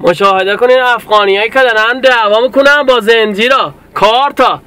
مشاهده کنین افغانیایی که دارن دعوا می‌کنن با زنجیرا. کارتا